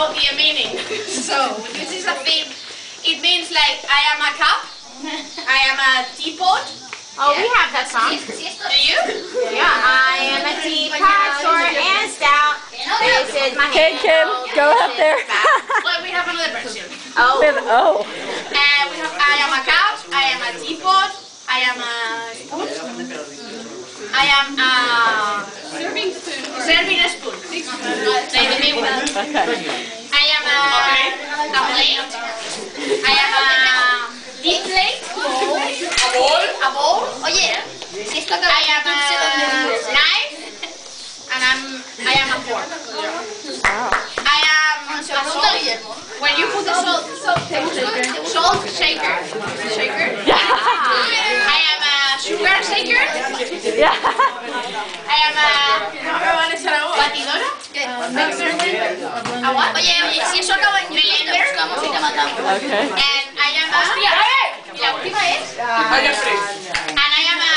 don't know the meaning. so this is a thing. It means like I am a cup, I am a teapot. Oh, we have that song. Do you? Yeah, I am a teapot, short and stout. This is my Okay, Kim, go up there. Well, we have another version. Oh, With- oh. And we have I am a cup, I am a teapot, I am a spoon, I am a serving spoon. Serving a spoon. Like the big one. Okay. I am a, a plate. I am a deep plate. A bowl. A bowl. Oye, si esto acaba I am a knife. Uh, and I'm, I am a fork. Wow. I am uh, a salt. When you put the salt, salt shaker. Shaker. Shaker. I am a sugar shaker. Yeah. I am a batidora. ¿A what? Okay. And I am a... And I am a...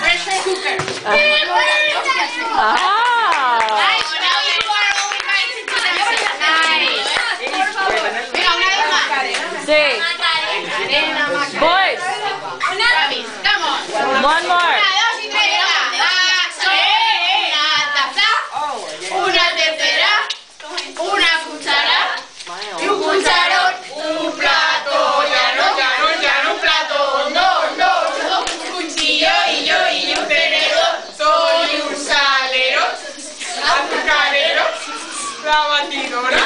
Pressure cooker. Ah. You are. Boys, one more. La batidora.